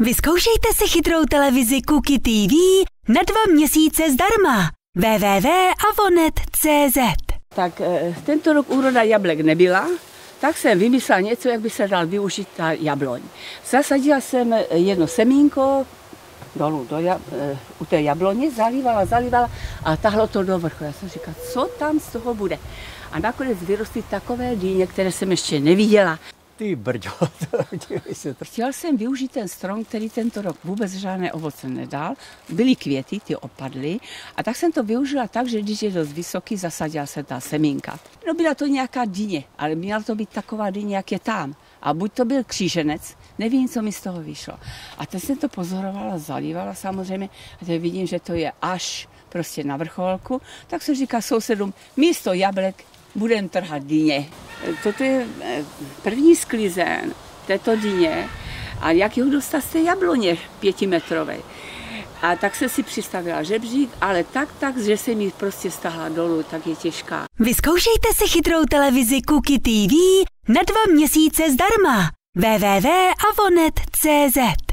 Vyzkoušejte si chytrou televizi Kuky TV na dva měsíce zdarma. www.avonet.cz Tak eh, tento rok úroda jablek nebyla, tak jsem vymyslela něco, jak by se dal využít ta jabloň. Zasadila jsem jedno semínko dolů do, ja- eh, u té jabloně, zalívala, zalívala a tahlo to do vrchu. Já jsem říkala, co tam z toho bude. A nakonec vyrostly takové dýně, které jsem ještě neviděla. Ty brďo, se to. Chtěl jsem využít ten strom, který tento rok vůbec žádné ovoce nedal. Byly květy, ty opadly. A tak jsem to využila tak, že když je dost vysoký, zasadila se ta semínka. No byla to nějaká dyně, ale měla to být taková dyně, jak je tam. A buď to byl kříženec, nevím, co mi z toho vyšlo. A teď jsem to pozorovala, zalívala samozřejmě, a teď vidím, že to je až prostě na vrcholku, tak se říká sousedům, místo jablek budeme trhat dyně. Toto je eh, první sklizen této dyně a jak ho dostat z té jabloně pětimetrové. A tak jsem si přistavila žebřík, ale tak, tak, že se mi prostě stáhla dolů, tak je těžká. Vyzkoušejte si chytrou televizi Kuky TV na dva měsíce zdarma. www.avonet.cz